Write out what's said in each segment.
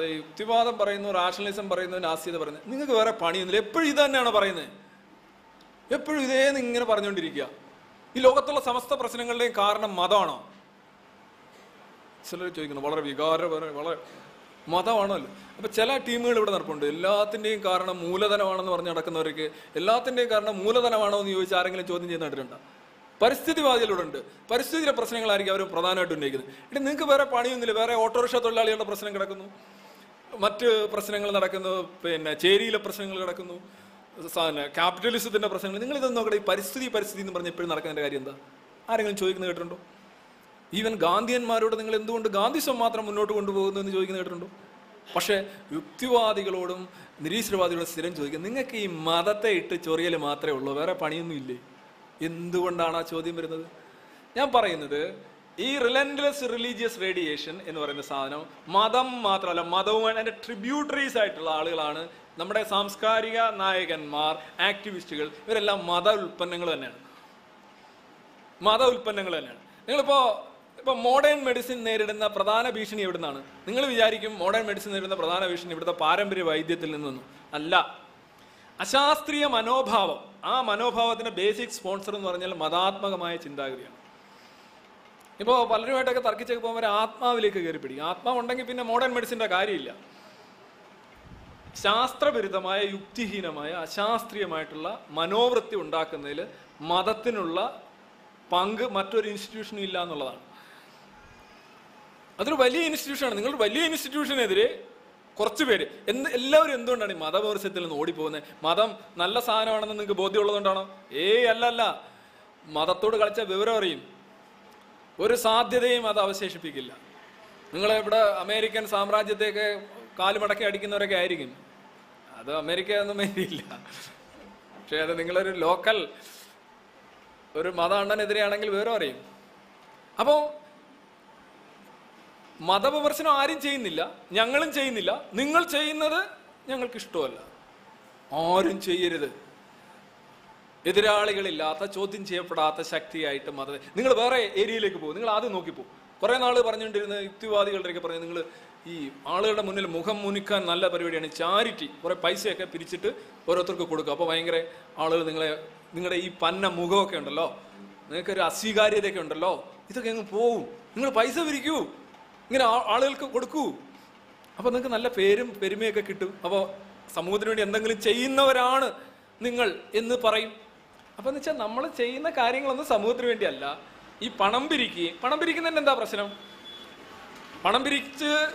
ഈ യുക്തിവാദം പറയുന്നു റാഷണലിസം പറയുന്നു നാസ്യത പറയുന്നു. നിങ്ങൾക്ക് വേറെ പണിയൊന്നുമില്ല. എപ്പോഴും ഇത് തന്നെയാണ് പറയുന്നത് എപ്പോഴും ഇതേ ഇങ്ങനെ പറഞ്ഞുകൊണ്ടിരിക്കുക. ഈ ലോകത്തുള്ള സമസ്ത പ്രശ്നങ്ങളുടെയും കാരണം മതമാണോ? ചിലർ ചോദിക്കുന്നു വളരെ വികാര വളരെ മതമാണല്ലോ അപ്പൊ ചില ടീമുകൾ ഇവിടെ നടപ്പുണ്ട്. എല്ലാത്തിന്റെയും കാരണം മൂലധനമാണെന്ന് പറഞ്ഞ് നടക്കുന്നവർക്ക് എല്ലാത്തിന്റെയും കാരണം മൂലധനമാണോ എന്ന് ചോദിച്ചാൽ ആരെങ്കിലും ചോദ്യം ചെയ്യുന്ന കണ്ടിട്ടുണ്ടോ പരിസ്ഥിതിവാദികളുടെ ഉണ്ട്. പരിസ്ഥിതിയിലെ പ്രശ്നങ്ങളായിരിക്കും അവർ പ്രധാനമായിട്ട് ഉന്നയിക്കുന്നത്. ഇനി നിങ്ങൾക്ക് വേറെ പണിയൊന്നുമില്ല. വേറെ ഓട്ടോറിക്ഷ തൊഴിലാളികളുടെ പ്രശ്നം കിടക്കുന്നു. മറ്റ് പ്രശ്നങ്ങൾ നടക്കുന്നു പിന്നെ ചേരിയിലെ പ്രശ്നങ്ങൾ കിടക്കുന്നു ക്യാപിറ്റലിസത്തിന്റെ പ്രശ്നങ്ങൾ. നിങ്ങൾ ഇതൊന്നും നോക്കട്ടെ ഈ പരിസ്ഥിതി പരിസ്ഥിതി എന്ന് പറഞ്ഞ് എപ്പോഴും നടക്കുന്നതിന്റെ കാര്യം എന്താ? ആരെങ്കിലും ചോദിക്കുന്നത് കേട്ടിട്ടുണ്ടോ? ഈവൻ ഗാന്ധിയന്മാരോട് നിങ്ങൾ എന്തുകൊണ്ട് ഗാന്ധിസം മാത്രം മുന്നോട്ട് കൊണ്ടുപോകുന്നു എന്ന് ചോദിക്കുന്ന കേട്ടിട്ടുണ്ടോ? പക്ഷേ യുക്തിവാദികളോടും നിരീശ്വരവാദികളോടും സ്ഥിരം ചോദിക്കുന്നു നിങ്ങൾക്ക് ഈ മതത്തെ ഇട്ട് ചൊറിയൽ മാത്രമേ ഉള്ളൂ വേറെ പണിയൊന്നും ഇല്ലേ? എന്തുകൊണ്ടാണ് ആ ചോദ്യം വരുന്നത്? ഞാൻ പറയുന്നത് ഈ റിലൻഡ്ലെസ് റിലീജിയസ് റേഡിയേഷൻ എന്ന് പറയുന്ന സാധനം മതം മാത്രമല്ല മതവും അതിന്റെ ട്രിബ്യൂട്ടറീസ് ആയിട്ടുള്ള ആളുകളാണ്. നമ്മുടെ സാംസ്കാരിക നായകന്മാർ ആക്ടിവിസ്റ്റുകൾ ഇവരെല്ലാം മത ഉൽപ്പന്നങ്ങൾ തന്നെയാണ്. മത ഉൽപ്പന്നങ്ങൾ തന്നെയാണ്. നിങ്ങളിപ്പോൾ ഇപ്പോൾ മോഡേൺ മെഡിസിൻ നേരിടുന്ന പ്രധാന ഭീഷണി എവിടുന്നാണ്? നിങ്ങൾ വിചാരിക്കും മോഡേൺ മെഡിസിൻ നേരിടുന്ന പ്രധാന ഭീഷണി ഇവിടുത്തെ പാരമ്പര്യ വൈദ്യത്തിൽ നിന്നൊന്നും അല്ല. അശാസ്ത്രീയ മനോഭാവം ആ മനോഭാവത്തിന്റെ ബേസിക് സ്പോൺസർ എന്ന് പറഞ്ഞാൽ മതാത്മകമായ ചിന്താഗതിയാണ്. ഇപ്പോൾ പലരുമായിട്ടൊക്കെ തർക്കിച്ചൊക്കെ പോകുമ്പോൾ ആത്മാവിലേക്ക് കയറി പിടിക്കും. ആത്മാവുണ്ടെങ്കിൽ പിന്നെ മോഡേൺ മെഡിസിന്റെ കാര്യമില്ല. ശാസ്ത്രവിരുദ്ധമായ യുക്തിഹീനമായ അശാസ്ത്രീയമായിട്ടുള്ള മനോവൃത്തി ഉണ്ടാക്കുന്നതിൽ മതത്തിനുള്ള പങ്ക് മറ്റൊരു ഇൻസ്റ്റിറ്റ്യൂഷനും ഇല്ല എന്നുള്ളതാണ്. അതൊരു വലിയ ഇൻസ്റ്റിറ്റ്യൂഷനാണ് നിങ്ങൾ വലിയ ഇൻസ്റ്റിറ്റ്യൂഷനെതിരെ കുറച്ച് പേര്. എന്ത് എല്ലാവരും എന്തുകൊണ്ടാണ് ഈ മതപൗരസ്യത്തിൽ നിന്ന് ഓടിപ്പോകുന്നത്? മതം നല്ല സാധനമാണെന്ന് നിങ്ങൾക്ക് ബോധ്യമുള്ളതുകൊണ്ടാണോ? ഏയ് അല്ലല്ല. അല്ല മതത്തോട് കളിച്ച വിവരം അറിയും. ഒരു സാധ്യതയും അത് അവശേഷിപ്പിക്കില്ല. നിങ്ങൾ ഇവിടെ അമേരിക്കൻ സാമ്രാജ്യത്തെയൊക്കെ കാലുമടക്കി അടിക്കുന്നവരൊക്കെ ആയിരിക്കും. അത് അമേരിക്ക ഒന്നും വേണ്ടിയില്ല പക്ഷേ അത് നിങ്ങളൊരു ലോക്കൽ ഒരു മതാണ്ടനെതിരെയാണെങ്കിൽ വിവരം അറിയും അപ്പോൾ മതവിമർശനം ആരും ചെയ്യുന്നില്ല ഞങ്ങളും ചെയ്യുന്നില്ല. നിങ്ങൾ ചെയ്യുന്നത് ഞങ്ങൾക്ക് ഇഷ്ടമല്ല ആരും ചെയ്യരുത്. എതിരാളികളില്ലാത്ത ചോദ്യം ചെയ്യപ്പെടാത്ത ശക്തിയായിട്ട് മത നിങ്ങൾ വേറെ ഏരിയയിലേക്ക് പോകും. നിങ്ങൾ ആദ്യം നോക്കിപ്പോ. കുറെ നാൾ പറഞ്ഞുകൊണ്ടിരുന്ന യുക്തിവാദികളുടെയൊക്കെ പറഞ്ഞു നിങ്ങൾ ഈ ആളുകളുടെ മുന്നിൽ മുഖം മുനിക്കാൻ നല്ല പരിപാടിയാണ്. ചാരിറ്റി കുറെ പൈസയൊക്കെ പിരിച്ചിട്ട് ഓരോരുത്തർക്ക് കൊടുക്കുക. അപ്പോൾ ഭയങ്കര ആളുകൾ നിങ്ങളെ നിങ്ങളുടെ ഈ പന്ന മുഖമൊക്കെ ഉണ്ടല്ലോ? നിങ്ങൾക്കൊരു അസ്വീകാര്യതയൊക്കെ ഉണ്ടല്ലോ? ഇതൊക്കെ അങ്ങ് പോവും. നിങ്ങൾ പൈസ പിരിക്കൂ. ഇങ്ങനെ ആളുകൾക്ക് കൊടുക്കൂ. അപ്പൊ നിങ്ങൾക്ക് നല്ല പേരും പെരുമയൊക്കെ കിട്ടും. അപ്പോൾ സമൂഹത്തിന് വേണ്ടി എന്തെങ്കിലും ചെയ്യുന്നവരാണ് നിങ്ങൾ എന്ന് പറയും. അപ്പൊ എന്ന് വെച്ചാൽ നമ്മൾ ചെയ്യുന്ന കാര്യങ്ങളൊന്നും സമൂഹത്തിന് വേണ്ടിയല്ല. ഈ പണം പിരിക്കുകയും പണം പിരിക്കുന്നതിന് എന്താ പ്രശ്നം? പണം പിരിച്ച്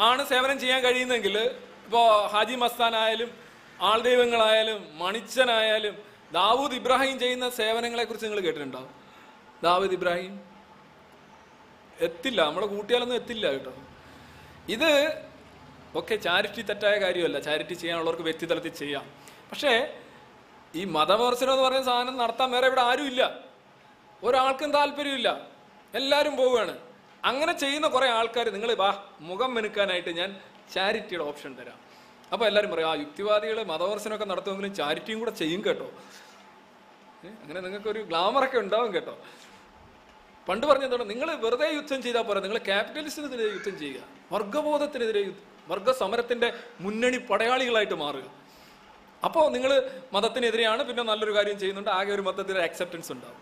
ആണ് സേവനം ചെയ്യാൻ കഴിയുന്നെങ്കിൽ ഇപ്പോൾ ഹാജി മസ്താൻ ആയാലും ആൾദൈവങ്ങളായാലും മണിച്ചനായാലും ദാവൂദ് ഇബ്രാഹിം ചെയ്യുന്ന സേവനങ്ങളെ കുറിച്ച് നിങ്ങൾ കേട്ടിട്ടുണ്ടാവും ദാവൂദ് ഇബ്രാഹിം? എത്തില്ല നമ്മളെ കൂട്ടിയാലൊന്നും എത്തില്ല കേട്ടോ. ഇത് ഒക്കെ ചാരിറ്റി തെറ്റായ കാര്യമല്ല. ചാരിറ്റി ചെയ്യാനുള്ളവർക്ക് വ്യക്തിതലത്തിൽ ചെയ്യാം. പക്ഷേ ഈ മതവിമർശനം എന്ന് പറയുന്ന സാധനം നടത്താൻ വേറെ ഇവിടെ ആരും ഇല്ല. ഒരാൾക്കും താല്പര്യമില്ല. എല്ലാവരും പോവുകയാണ്. അങ്ങനെ ചെയ്യുന്ന കുറേ ആൾക്കാർ നിങ്ങൾ വാ മുഖം മെനുക്കാനായിട്ട് ഞാൻ ചാരിറ്റിയുടെ ഓപ്ഷൻ തരാം. അപ്പോൾ എല്ലാവരും പറയും ആ യുക്തിവാദികൾ മതവിമർശനമൊക്കെ നടത്തുമെങ്കിലും ചാരിറ്റിയും കൂടെ ചെയ്യും കേട്ടോ. അങ്ങനെ നിങ്ങൾക്കൊരു ഗ്ലാമറൊക്കെ ഉണ്ടാവും കേട്ടോ. പണ്ട് പറഞ്ഞതുകൊണ്ട് നിങ്ങൾ വെറുതെ യുദ്ധം ചെയ്താൽ പോരാ നിങ്ങൾ ക്യാപിറ്റലിസത്തിനെതിരെ യുദ്ധം ചെയ്യുക. വർഗബോധത്തിനെതിരെ യുദ്ധം വർഗസമരത്തിന്റെ മുന്നണി പടയാളികളായിട്ട് മാറുക. അപ്പോൾ നിങ്ങൾ മതത്തിനെതിരെയാണ് പിന്നെ നല്ലൊരു കാര്യം ചെയ്യുന്നുണ്ട്. ആകെ ഒരു മതത്തിൽ അക്സെപ്റ്റൻസ് ഉണ്ടാവും.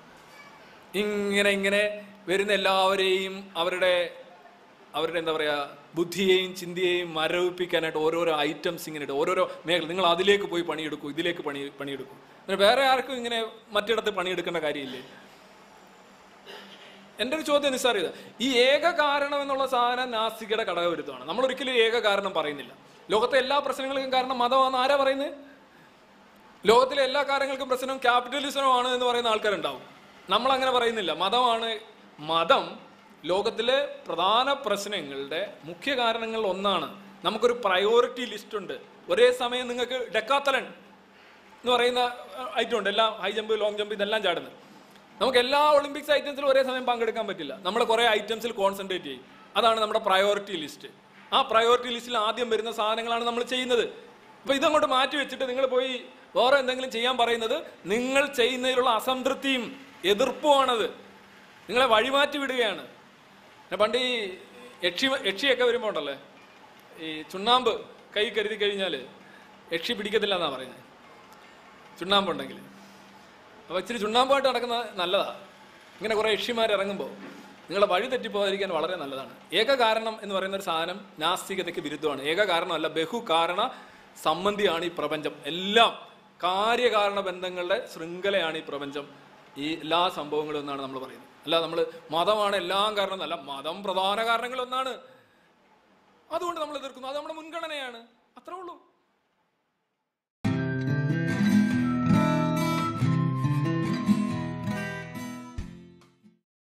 ഇങ്ങനെ ഇങ്ങനെ വരുന്ന എല്ലാവരെയും അവരുടെ അവരുടെ എന്താ പറയുക ബുദ്ധിയെയും ചിന്തയെയും മരവിപ്പിക്കാനായിട്ട് ഓരോരോ ഐറ്റംസ് ഇങ്ങനെ ഇട്ട് ഓരോരോ മേഖല നിങ്ങൾ അതിലേക്ക് പോയി പണിയെടുക്കൂ ഇതിലേക്ക് പണി പണിയെടുക്കും. പിന്നെ വേറെ ആർക്കും ഇങ്ങനെ മറ്റിടത്ത് പണിയെടുക്കേണ്ട കാര്യമില്ലേ? എന്റെ ഒരു ചോദ്യം നിസ്സാർ ചെയ്ത ഈ ഏക കാരണം എന്നുള്ള സാധനം നാസ്തികയുടെ ഘടകവിരുദ്ധമാണ് നമ്മൾ ഒരിക്കലും ഏക കാരണം പറയുന്നില്ല. ലോകത്തെ എല്ലാ പ്രശ്നങ്ങൾക്കും കാരണം മതമാണെന്ന് ആരാ പറയുന്നത്? ലോകത്തിലെ എല്ലാ കാര്യങ്ങൾക്കും പ്രശ്നം ക്യാപിറ്റലിസമാണ് എന്ന് പറയുന്ന ആൾക്കാരുണ്ടാവും. നമ്മൾ അങ്ങനെ പറയുന്നില്ല. മതമാണ്. മതം ലോകത്തിലെ പ്രധാന പ്രശ്നങ്ങളുടെ മുഖ്യ കാരണങ്ങളിൽ ഒന്നാണ്. നമുക്കൊരു പ്രയോറിറ്റി ലിസ്റ്റ് ഉണ്ട്. ഒരേ സമയം നിങ്ങൾക്ക് ഡെക്കാത്തലൻ എന്ന് പറയുന്ന ഐറ്റം ഉണ്ട്. എല്ലാം ഹൈ ജമ്പ് ലോങ് ജമ്പ് ഇതെല്ലാം ചാടുന്നത്. നമുക്ക് എല്ലാ ഒളിമ്പിക്സ് ഐറ്റംസിലും ഒരേ സമയം പങ്കെടുക്കാൻ പറ്റില്ല. നമ്മൾ കുറേ ഐറ്റംസിൽ കോൺസെൻട്രേറ്റ് ചെയ്യും. അതാണ് നമ്മുടെ പ്രയോറിറ്റി ലിസ്റ്റ് ആ പ്രയോറിറ്റി ലിസ്റ്റിൽ ആദ്യം വരുന്ന സാധനങ്ങളാണ് നമ്മൾ ചെയ്യുന്നത്. അപ്പോൾ ഇതങ്ങോട്ട് മാറ്റി വെച്ചിട്ട് നിങ്ങൾ പോയി വേറെ എന്തെങ്കിലും ചെയ്യാൻ പറയുന്നത് നിങ്ങൾ ചെയ്യുന്നതിലുള്ള അസംതൃപ്തിയും എതിർപ്പുമാണത് നിങ്ങളെ വഴിമാറ്റി വിടുകയാണ്. പണ്ട് ഈ യക്ഷി യക്ഷിയൊക്കെ വരുമ്പോൾ ഉണ്ടല്ലേ? ഈ ചുണ്ണാമ്പ് കൈ കരുതി കഴിഞ്ഞാൽ യക്ഷി പിടിക്കത്തില്ല എന്നാണ് പറയുന്നത് ചുണ്ണാമ്പ് ഉണ്ടെങ്കിൽ അപ്പോൾ ഇച്ചിരി ചുണ്ണാമ്പായിട്ട് നടക്കുന്ന നല്ലതാ. ഇങ്ങനെ കുറേ യക്ഷിമാർ ഇറങ്ങുമ്പോൾ നിങ്ങളെ വഴി തെറ്റിപ്പോകാതിരിക്കാൻ വളരെ നല്ലതാണ്. ഏക കാരണം എന്ന് പറയുന്ന ഒരു സാധനം നാസ്തികതയ്ക്ക് വിരുദ്ധമാണ്. ഏക കാരണമല്ല ബഹു കാരണ സംബന്ധിയാണ് ഈ പ്രപഞ്ചം. എല്ലാം കാര്യകാരണ ബന്ധങ്ങളുടെ ശൃംഖലയാണ് ഈ പ്രപഞ്ചം. ഈ എല്ലാ സംഭവങ്ങളും എന്നാണ് നമ്മൾ പറയുന്നത്. അല്ല നമ്മൾ മതമാണ് എല്ലാം കാരണം എന്നല്ല മതം പ്രധാന കാരണങ്ങളൊന്നാണ്. അതുകൊണ്ട് നമ്മൾ എതിർക്കുന്നു. അത് നമ്മുടെ മുൻഗണനയാണ്. അത്രേ ഉള്ളൂ.